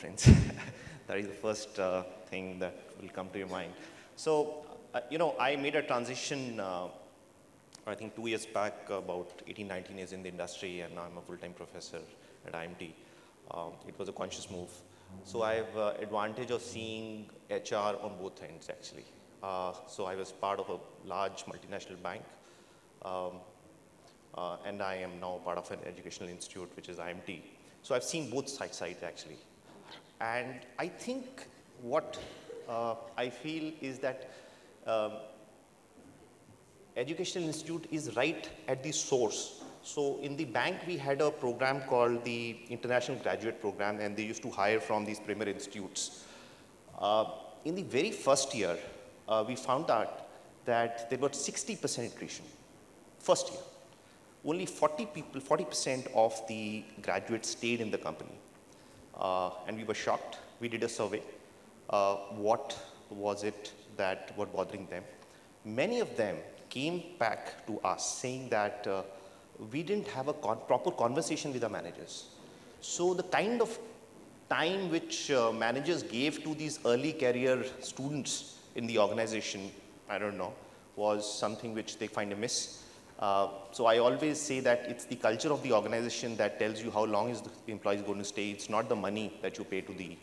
conference? that is the first uh, thing that will come to your mind. So, uh, you know, I made a transition, uh, I think two years back, about 18, 19 years in the industry, and now I'm a full-time professor at IMT. Um, it was a conscious move. So I have uh, advantage of seeing HR on both ends, actually. Uh, so I was part of a large multinational bank. Um, uh, and I am now part of an educational institute, which is IMT. So I've seen both sides, sides actually. And I think what uh, I feel is that um, educational institute is right at the source. So in the bank, we had a program called the International Graduate Program, and they used to hire from these premier institutes. Uh, in the very first year, uh, we found out that there was 60% attrition, first year only 40 people, 40% of the graduates stayed in the company. Uh, and we were shocked. We did a survey. Uh, what was it that were bothering them? Many of them came back to us saying that uh, we didn't have a con proper conversation with our managers. So the kind of time which uh, managers gave to these early career students in the organization, I don't know, was something which they find amiss. Uh, so I always say that it's the culture of the organization that tells you how long is the employee is going to stay. It's not the money that you pay to the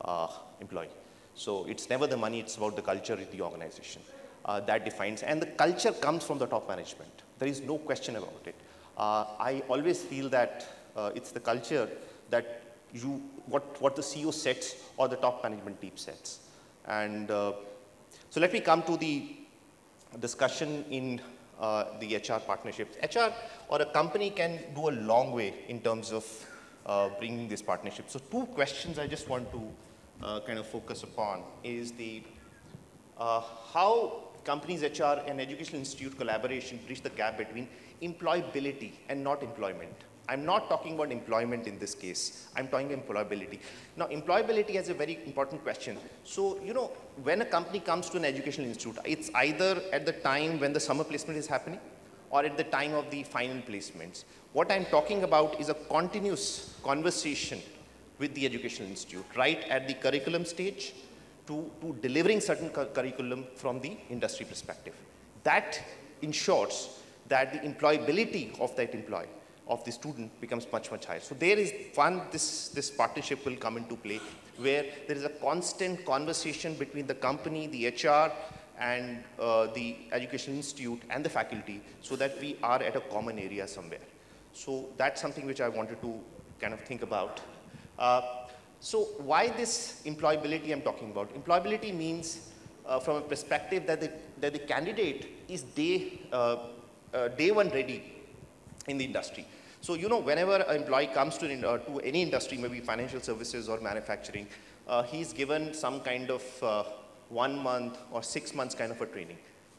uh, employee. So it's never the money, it's about the culture of the organization. Uh, that defines, and the culture comes from the top management. There is no question about it. Uh, I always feel that uh, it's the culture that you, what, what the CEO sets or the top management team sets. And so let me come to the discussion in uh, the HR partnerships. HR or a company can do a long way in terms of uh, bringing this partnership. So two questions I just want to uh, kind of focus upon is the uh, how companies HR and educational institute collaboration bridge the gap between employability and not employment. I'm not talking about employment in this case. I'm talking about employability. Now, employability is a very important question. So, you know, when a company comes to an educational institute, it's either at the time when the summer placement is happening or at the time of the final placements. What I'm talking about is a continuous conversation with the educational institute, right at the curriculum stage to, to delivering certain cu curriculum from the industry perspective. That ensures that the employability of that employee of the student becomes much, much higher. So there is one, this, this partnership will come into play where there is a constant conversation between the company, the HR, and uh, the education institute and the faculty so that we are at a common area somewhere. So that's something which I wanted to kind of think about. Uh, so why this employability I'm talking about? Employability means uh, from a perspective that the, that the candidate is day, uh, uh, day one ready in the industry. So, you know, whenever an employee comes to, uh, to any industry, maybe financial services or manufacturing, uh, he's given some kind of uh, one month or six months kind of a training.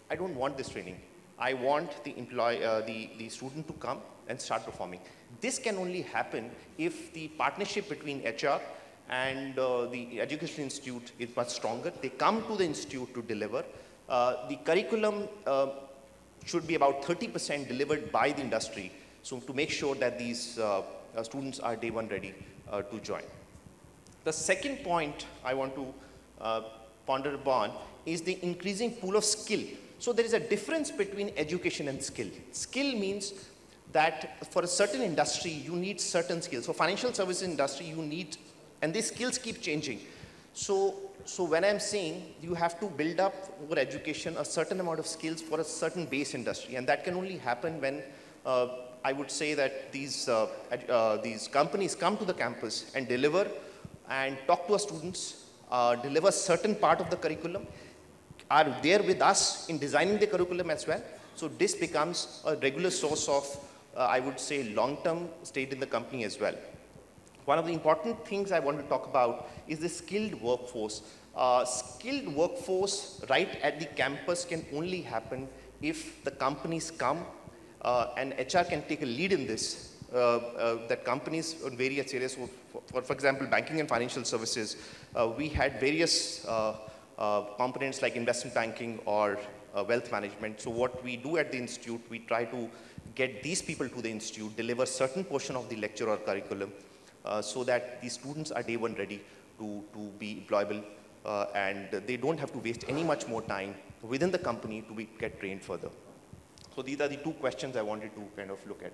I don't want this training. I want the employee, uh, the, the student to come and start performing. This can only happen if the partnership between HR and uh, the education institute is much stronger. They come to the institute to deliver. Uh, the curriculum should be about 30% delivered by the industry so to make sure that these uh, uh, students are day one ready uh, to join. The second point I want to ponder upon is the increasing pool of skill. So there is a difference between education and skill. Skill means that for a certain industry, you need certain skills. So financial services industry, you need, and these skills keep changing. So, so when I'm saying you have to build up over education a certain amount of skills for a certain base industry, and that can only happen when uh, I would say that these, uh, uh, these companies come to the campus and deliver and talk to our students, uh, deliver certain part of the curriculum, are there with us in designing the curriculum as well. So this becomes a regular source of, uh, I would say, long-term state in the company as well. One of the important things I want to talk about is the skilled workforce. Uh, skilled workforce right at the campus can only happen if the companies come and HR can take a lead in this, uh, uh, that companies in various areas, for, for, example, banking and financial services, we had various components like investment banking or wealth management. So what we do at the institute, we try to get these people to the institute, deliver certain portion of the lecture or curriculum, uh, so that the students are day one ready to, to be employable uh, and they don't have to waste any much more time within the company to be, get trained further. So these are the two questions I wanted to kind of look at.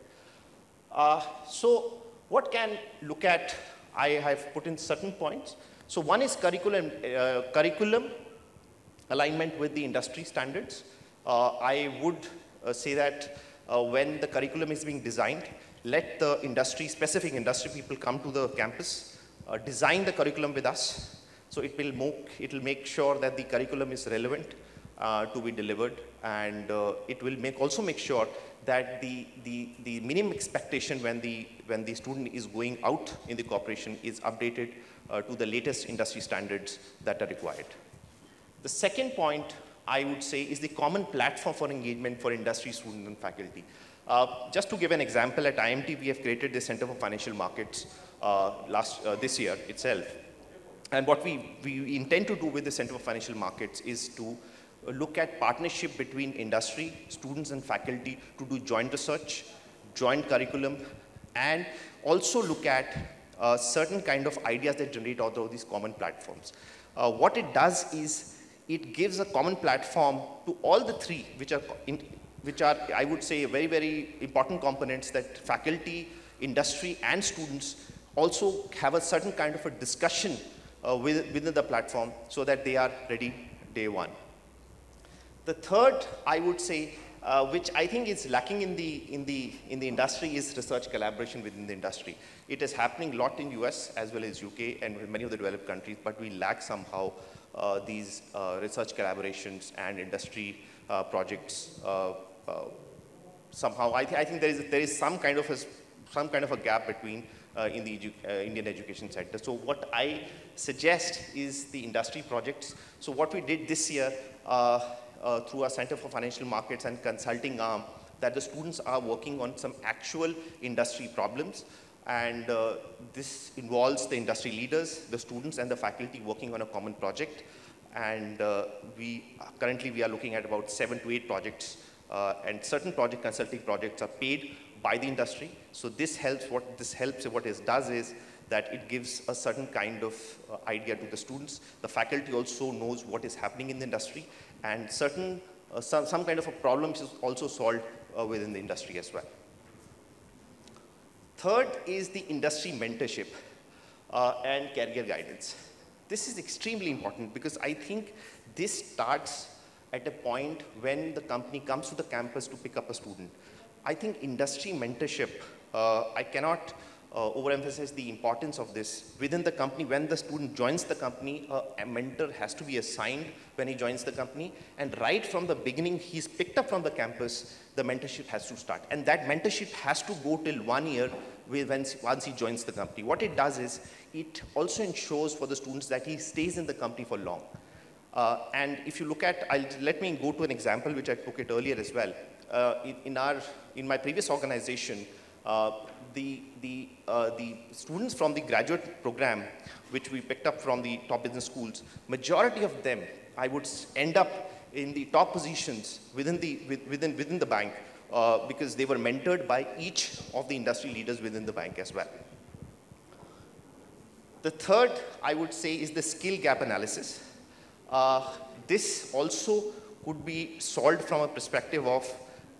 Uh, so what can look at, I have put in certain points. So one is curriculum, uh, curriculum alignment with the industry standards. Uh, I would uh, say that uh, when the curriculum is being designed, let the industry, specific industry people come to the campus, uh, design the curriculum with us. So it will, make, it will make sure that the curriculum is relevant uh, to be delivered and uh, it will make also make sure that the, the, the minimum expectation when the, when the student is going out in the corporation is updated uh, to the latest industry standards that are required. The second point I would say is the common platform for engagement for industry students and faculty. Uh, just to give an example, at IMT we have created the Center for Financial Markets uh, last, uh, this year itself. And what we, we intend to do with the Center for Financial Markets is to look at partnership between industry, students and faculty to do joint research, joint curriculum, and also look at uh, certain kind of ideas that generate out of these common platforms. Uh, what it does is it gives a common platform to all the three, which are, in, which are, I would say, very, very important components that faculty, industry, and students also have a certain kind of a discussion uh, within the platform so that they are ready day one. The third, I would say, uh, which I think is lacking in the, in, the, in the industry is research collaboration within the industry. It is happening a lot in US as well as UK and many of the developed countries, but we lack somehow uh, these uh, research collaborations and industry uh, projects. Uh, uh, somehow, I, th I, think there is, there is some, kind of a, some kind of a gap between in the edu Indian education sector. So what I suggest is the industry projects. So what we did this year, uh, through our Center for Financial Markets and consulting arm that the students are working on some actual industry problems. And uh, this involves the industry leaders, the students, and the faculty working on a common project. And uh, we currently we are looking at about seven to eight projects, uh, and certain project consulting projects are paid by the industry. So this helps. What this helps, what it does is that it gives a certain kind of uh, idea to the students. The faculty also knows what is happening in the industry, and certain, uh, some, some kind of a problem is also solved uh, within the industry as well. Third is the industry mentorship uh, and career guidance. This is extremely important because I think this starts at a point when the company comes to the campus to pick up a student. I think industry mentorship, uh, I cannot uh, overemphasize the importance of this. Within the company, when the student joins the company, a mentor has to be assigned when he joins the company. And right from the beginning, he's picked up from the campus, the mentorship has to start. And that mentorship has to go till one year when, once he joins the company. What it does is, it also ensures for the students that he stays in the company for long. Uh, and if you look at, I'll, let me go to an example which I took it earlier as well. Uh, in, in, our, in my previous organization, the, the, uh, the students from the graduate program, which we picked up from the top business schools, majority of them, I would end up in the top positions within the, within, within the bank uh, because they were mentored by each of the industry leaders within the bank as well. The third, I would say, is the skill gap analysis. Uh, this also could be solved from a perspective of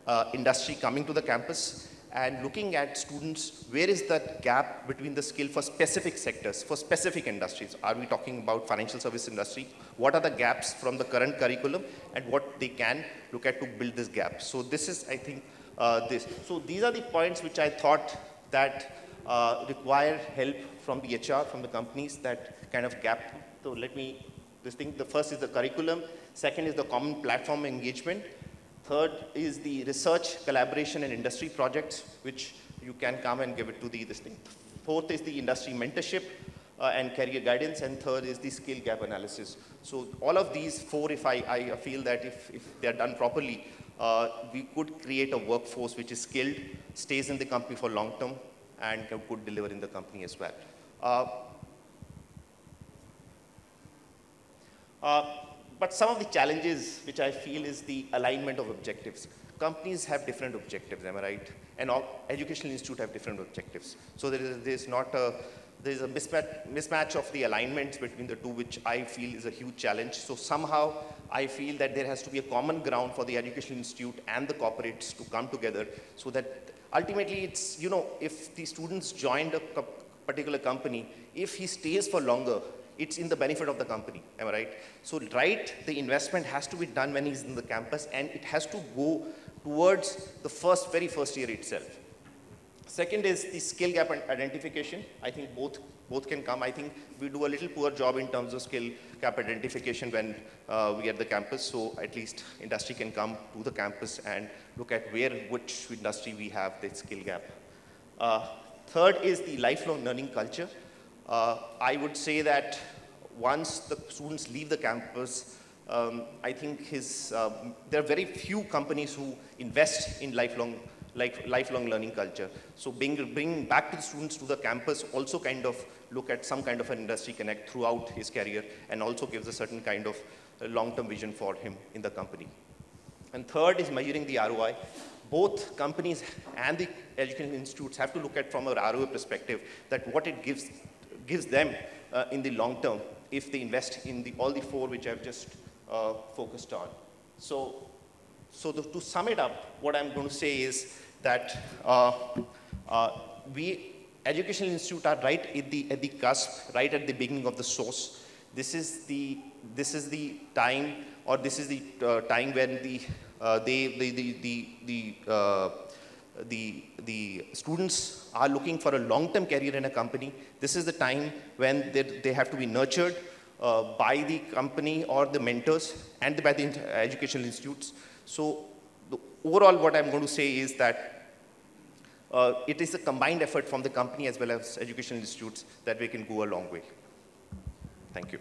uh, industry coming to the campus and looking at students, where is that gap between the skill for specific sectors, for specific industries? Are we talking about financial service industry? What are the gaps from the current curriculum and what they can look at to build this gap? So this is, I think, uh, this. So these are the points which I thought that uh, require help from the HR, from the companies, that kind of gap. So let me, this thing, the first is the curriculum, second is the common platform engagement, Third is the research, collaboration, and industry projects, which you can come and give it to the this thing. Fourth is the industry mentorship uh, and career guidance, and third is the skill gap analysis. So all of these four, if I, I feel that if, if they're done properly, uh, we could create a workforce which is skilled, stays in the company for long term, and could deliver in the company as well. Uh, uh but some of the challenges which I feel is the alignment of objectives. Companies have different objectives, am I right? And all educational institutes have different objectives. So there is, there is not a, there is a mismatch, mismatch of the alignments between the two, which I feel is a huge challenge. So somehow I feel that there has to be a common ground for the educational institute and the corporates to come together so that ultimately it's, you know, if the students joined a particular company, if he stays for longer, it's in the benefit of the company, am I right? So right, the investment has to be done when he's in the campus and it has to go towards the first, very first year itself. Second is the skill gap identification. I think both, both can come. I think we do a little poor job in terms of skill gap identification when uh, we at the campus. So at least industry can come to the campus and look at where, which industry we have the skill gap. Uh, third is the lifelong learning culture. Uh, I would say that once the students leave the campus, um, I think his, uh, there are very few companies who invest in lifelong, like, lifelong learning culture. So bring, bringing back to the students to the campus also kind of look at some kind of an industry connect throughout his career and also gives a certain kind of long-term vision for him in the company. And third is measuring the ROI. Both companies and the education institutes have to look at from a ROI perspective that what it gives gives them uh, in the long term if they invest in the, all the four which I've just uh, focused on. So, so the, to sum it up, what I'm going to say is that uh, uh, we, Educational Institute are right at the, at the cusp, right at the beginning of the source. This is the, this is the time, or this is the uh, time when the, they, the, the, the, the the, the students are looking for a long-term career in a company, this is the time when they, they have to be nurtured uh, by the company or the mentors and by the educational institutes. So overall what I'm going to say is that uh, it is a combined effort from the company as well as educational institutes that we can go a long way. Thank you.